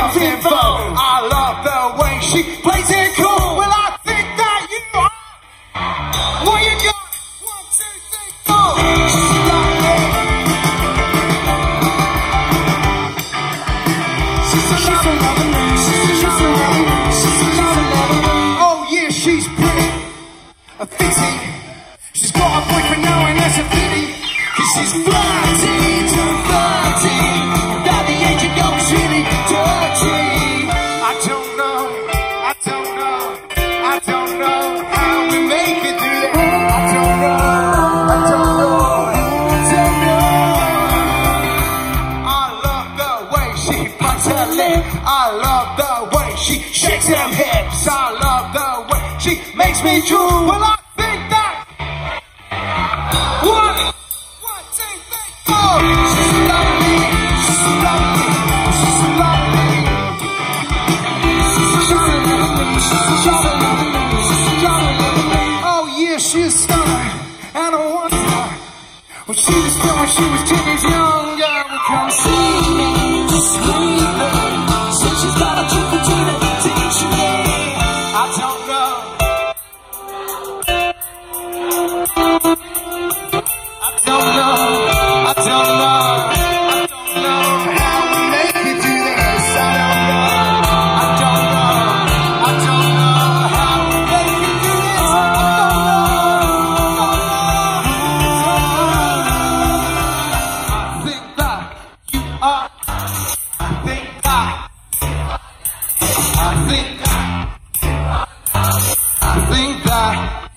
gets involved. I love the way she plays it cool. Well, I think that you are. What you got? One, two, three, four. She's a lover, lover. She's a lover. She's a lover. Oh yeah, she's pretty. A. She's got a boyfriend now and that's a pity. Cause she's fly, lip. I love the way she shakes them hips. I love the way she makes me drool. Well, I think that. One, one, two, three, four. She's lovely. She's lovely. She's. Oh yeah, she's and I wonder. When she was still when she was ten years younger, would come see me I think I. I think I. I think I.